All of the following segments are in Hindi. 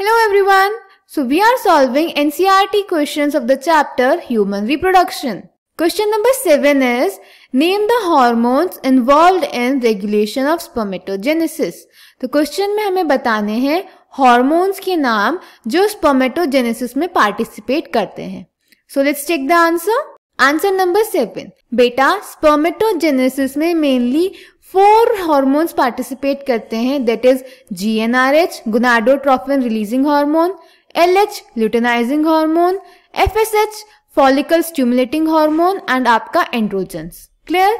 Hello everyone. So we are solving NCERT questions of the chapter Human Reproduction. Question number 7 is Name the hormones involved in regulation of spermatogenesis. तो क्वेश्चन में हमें बताने हैं हॉर्मोन्स के नाम जो स्पर्मेटोजेनेसिस में पार्टिसिपेट करते हैं so let's take the answer answer number seven बेटा स्पर्मेटोजेनेसिस में मेनली फोर हॉर्मोन्स पार्टिसिपेट करते हैं that is G N R H gonadotrophin releasing hormone L H luteinizing hormone F S H follicle stimulating hormone and आपका एंड्रोजन क्लियर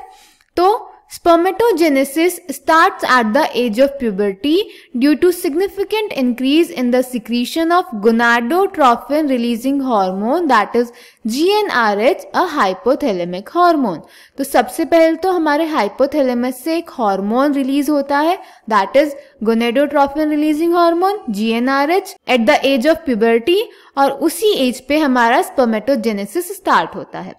तो Spermatogenesis starts at the age of puberty due to significant increase in the secretion of gonadotropin releasing hormone that is GnRH a hypothalamic hormone. तो सबसे पहले तो हमारे hypothalamus से एक हार्मोन रिलीज़ होता है that is gonadotrophin releasing hormone GnRH at the age of puberty और उसी एज पे हमारा स्पर्मेटोजेनेसिस स्टार्ट होता है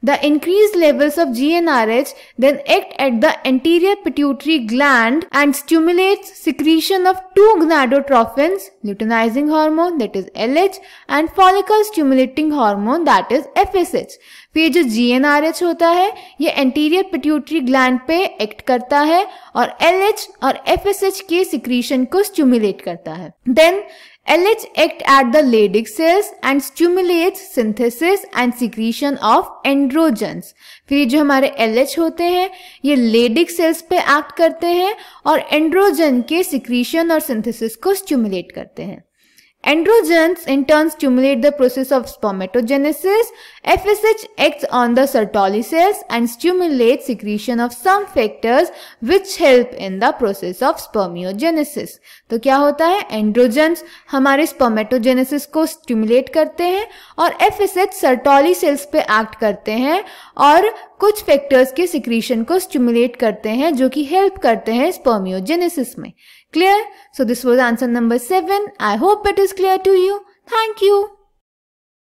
The increased levels of GnRH then act at the anterior pituitary gland and stimulates secretion of two gonadotrophins, luteinizing hormone that is LH and follicle stimulating hormone that is FSH. फिर ये जो GnRH होता है ये एंटीरियर पिट्यूटरी ग्लैंड पे एक्ट करता है और LH और FSH के सिक्रीशन को स्टिमुलेट करता है then LH act at the Leydig cells and stimulates synthesis and secretion of androgens. फिर जो हमारे LH होते हैं ये Leydig cells पे एक्ट करते हैं और एंड्रोजन के सिक्रीशन और सिंथेसिस को स्टिमुलेट करते हैं Androgens in turn stimulate the process of spermatogenesis. FSH acts on the Sertoli cells and stimulates secretion of some factors which help in the process of spermiogenesis. तो क्या होता है एंड्रोजेंस हमारे स्पर्मेटोजेनेसिस को स्टिमुलेट करते हैं और FSH सर्टोली सेल्स पे एक्ट करते हैं और कुछ फैक्टर्स के सिक्रीशन को स्टिमुलेट करते हैं, जो कि हेल्प करते हैं स्पर्मियोजेनेसिस में। Clear so this was answer number seven I hope it is clear to you thank you